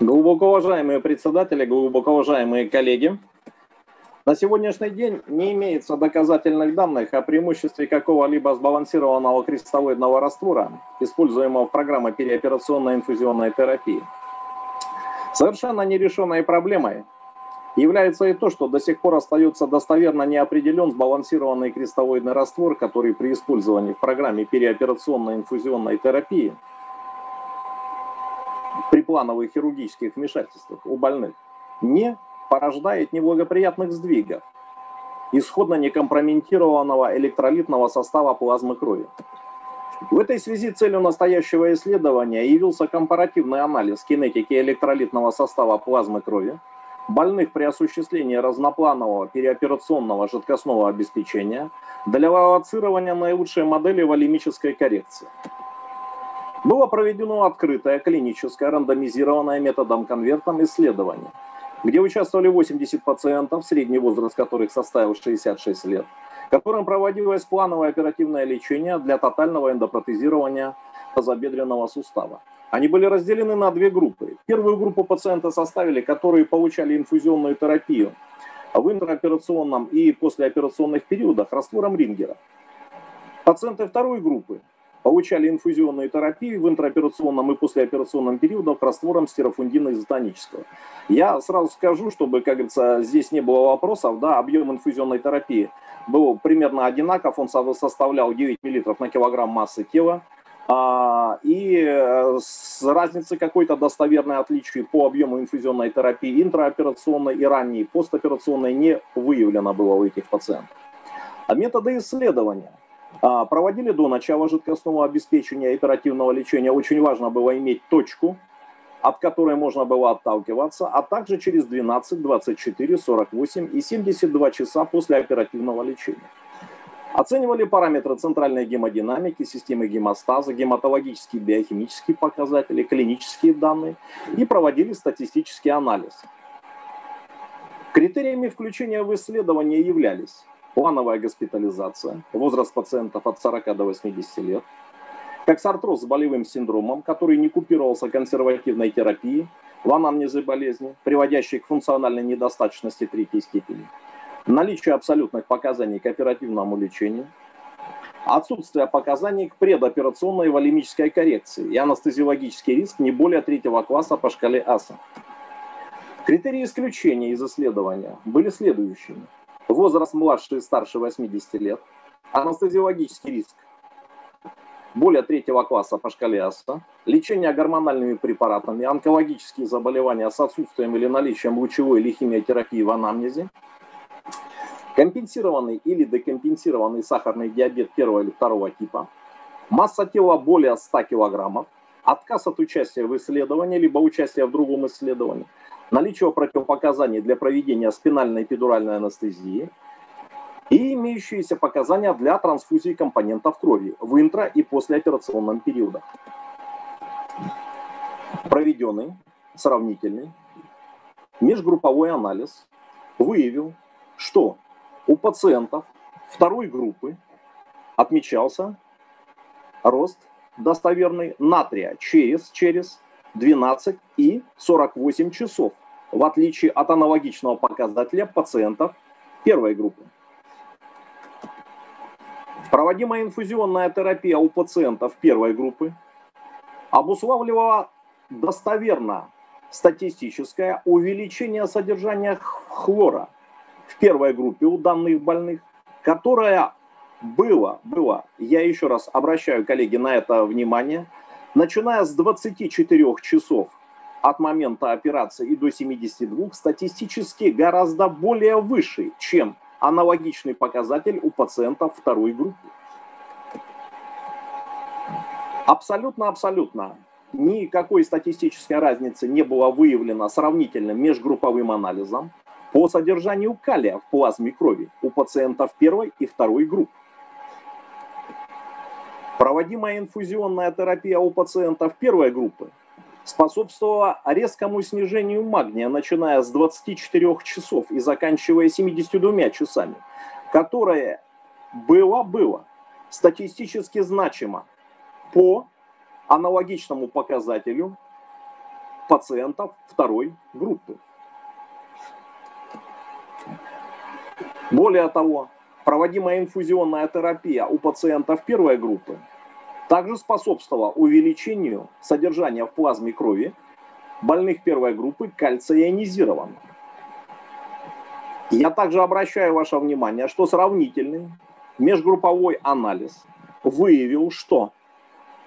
Глубоко уважаемые председатели, глубоко уважаемые коллеги, на сегодняшний день не имеется доказательных данных о преимуществе какого-либо сбалансированного кристаллоидного раствора, используемого в программе переоперационной инфузионной терапии. Совершенно нерешенной проблемой является и то, что до сих пор остается достоверно не определен сбалансированный кристаллоидный раствор, который при использовании в программе переоперационной инфузионной терапии – при плановых хирургических вмешательствах у больных не порождает неблагоприятных сдвигов исходно некомпрометированного электролитного состава плазмы крови. В этой связи целью настоящего исследования явился компаративный анализ кинетики электролитного состава плазмы крови больных при осуществлении разнопланового переоперационного жидкостного обеспечения для лавоцирования наилучшей модели волемической коррекции. Было проведено открытое клиническое рандомизированное методом конвертом исследование, где участвовали 80 пациентов, средний возраст которых составил 66 лет, которым проводилось плановое оперативное лечение для тотального эндопротезирования тазобедренного сустава. Они были разделены на две группы. Первую группу пациента составили, которые получали инфузионную терапию в интраоперационном и послеоперационных периодах раствором Рингера. Пациенты второй группы получали инфузионную терапию в интраоперационном и послеоперационном периодах раствором стерофундина изотонического. Я сразу скажу, чтобы, как говорится, здесь не было вопросов, да, объем инфузионной терапии был примерно одинаков, он составлял 9 мл на килограмм массы тела, а, и э, с разницей какой-то достоверной отличий по объему инфузионной терапии интраоперационной и ранней постоперационной не выявлено было у этих пациентов. А методы исследования – проводили до начала жидкостного обеспечения оперативного лечения. Очень важно было иметь точку, от которой можно было отталкиваться, а также через 12, 24, 48 и 72 часа после оперативного лечения. Оценивали параметры центральной гемодинамики, системы гемостаза, гематологические биохимические показатели, клинические данные и проводили статистический анализ. Критериями включения в исследование являлись плановая госпитализация, возраст пациентов от 40 до 80 лет, коксартроз с болевым синдромом, который не купировался консервативной терапией в анамнезе болезни, приводящей к функциональной недостаточности третьей степени, наличие абсолютных показаний к оперативному лечению, отсутствие показаний к предоперационной волемической коррекции и анестезиологический риск не более третьего класса по шкале АСА. Критерии исключения из исследования были следующими возраст младше и старше 80 лет, анестезиологический риск. Более третьего класса по шкале АСА, лечение гормональными препаратами, онкологические заболевания с отсутствием или наличием лучевой или химиотерапии в анамнезе, компенсированный или декомпенсированный сахарный диабет первого или второго типа, масса тела более 100 кг, отказ от участия в исследовании, либо участие в другом исследовании – наличие противопоказаний для проведения спинальной эпидуральной анестезии и имеющиеся показания для трансфузии компонентов крови в интро- и послеоперационном периодах. Проведенный сравнительный межгрупповой анализ выявил, что у пациентов второй группы отмечался рост достоверный натрия через, через 12 и 48 часов, в отличие от аналогичного показателя пациентов первой группы. Проводимая инфузионная терапия у пациентов первой группы обуславливала достоверно статистическое увеличение содержания хлора в первой группе у данных больных, которое было, было, я еще раз обращаю, коллеги, на это внимание – Начиная с 24 часов от момента операции и до 72 статистически гораздо более выше, чем аналогичный показатель у пациентов второй группы. Абсолютно-абсолютно никакой статистической разницы не было выявлено сравнительным межгрупповым анализом по содержанию калия в плазме крови у пациентов первой и второй групп. Проводимая инфузионная терапия у пациентов первой группы способствовала резкому снижению магния, начиная с 24 часов и заканчивая 72 часами, которое было-было статистически значимо по аналогичному показателю пациентов второй группы. Более того, проводимая инфузионная терапия у пациентов первой группы также способствовала увеличению содержания в плазме крови больных первой группы кальция-ионизированных. Я также обращаю ваше внимание, что сравнительный межгрупповой анализ выявил, что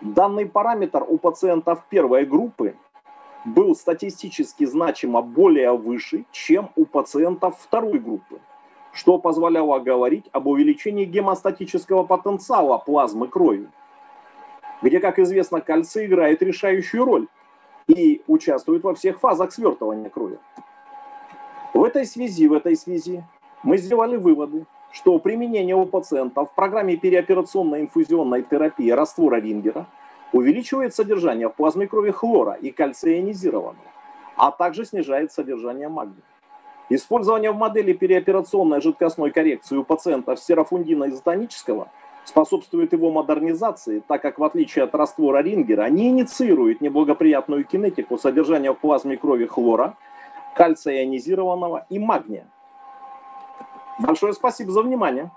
данный параметр у пациентов первой группы был статистически значимо более выше, чем у пациентов второй группы, что позволяло говорить об увеличении гемостатического потенциала плазмы крови, где, как известно, кальций играет решающую роль и участвует во всех фазах свертывания крови. В этой связи, в этой связи мы сделали выводы, что применение у пациентов в программе переоперационной инфузионной терапии раствора Рингера увеличивает содержание в плазме крови хлора и кальция ионизированного, а также снижает содержание магния. Использование в модели переоперационной жидкостной коррекции у пациентов серофундина изотонического способствует его модернизации, так как в отличие от раствора Рингера не инициирует неблагоприятную кинетику содержания в плазме крови хлора, кальция ионизированного и магния. Большое спасибо за внимание.